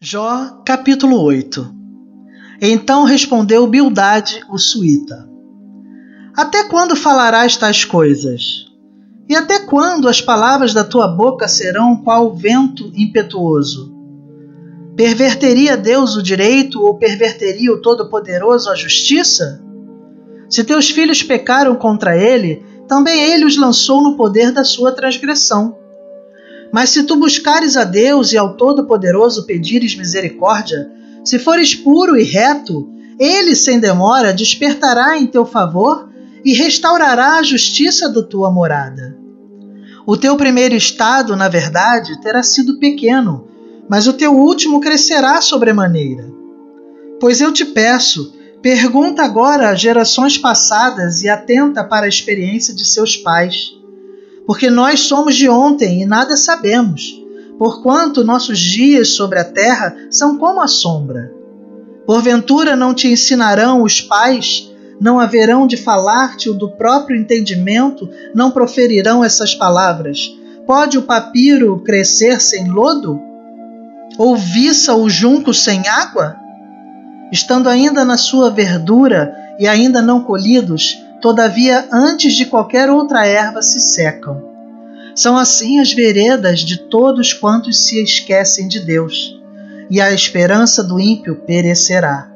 Jó, capítulo 8 Então respondeu Bildade, o suíta: Até quando falarás tais coisas? E até quando as palavras da tua boca serão qual vento impetuoso? Perverteria Deus o direito ou perverteria o Todo-Poderoso a justiça? Se teus filhos pecaram contra ele, também ele os lançou no poder da sua transgressão. Mas se tu buscares a Deus e ao Todo-Poderoso pedires misericórdia, se fores puro e reto, ele sem demora despertará em teu favor e restaurará a justiça da tua morada. O teu primeiro estado, na verdade, terá sido pequeno, mas o teu último crescerá sobremaneira. Pois eu te peço, pergunta agora às gerações passadas e atenta para a experiência de seus pais porque nós somos de ontem e nada sabemos, porquanto nossos dias sobre a terra são como a sombra. Porventura não te ensinarão os pais, não haverão de falar-te o do próprio entendimento, não proferirão essas palavras. Pode o papiro crescer sem lodo? Ou viça o junco sem água? Estando ainda na sua verdura e ainda não colhidos, todavia antes de qualquer outra erva se secam. São assim as veredas de todos quantos se esquecem de Deus, e a esperança do ímpio perecerá.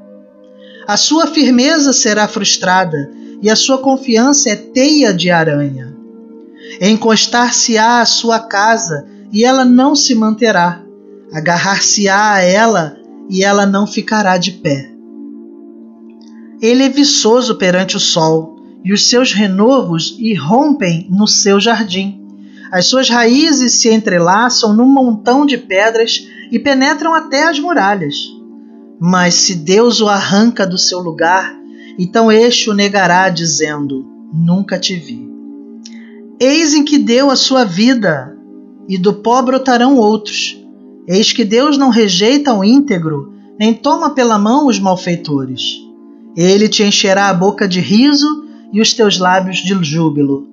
A sua firmeza será frustrada, e a sua confiança é teia de aranha. Encostar-se-á à sua casa, e ela não se manterá. Agarrar-se-á a ela, e ela não ficará de pé. Ele é viçoso perante o sol, e os seus renovos irrompem no seu jardim. As suas raízes se entrelaçam num montão de pedras e penetram até as muralhas. Mas se Deus o arranca do seu lugar, então este o negará, dizendo: Nunca te vi. Eis em que deu a sua vida, e do pó brotarão outros. Eis que Deus não rejeita o íntegro, nem toma pela mão os malfeitores. Ele te encherá a boca de riso e os teus lábios de júbilo.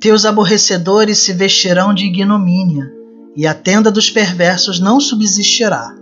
Teus aborrecedores se vestirão de ignomínia, e a tenda dos perversos não subsistirá.